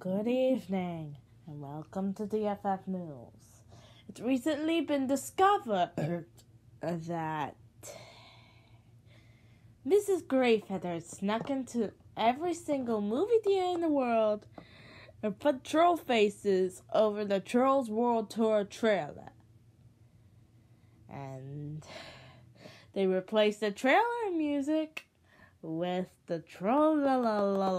Good evening, and welcome to DFF News. It's recently been discovered that Mrs. Greyfeather snuck into every single movie theater in the world and put troll faces over the Trolls World Tour trailer. And they replaced the trailer music with the troll la la la.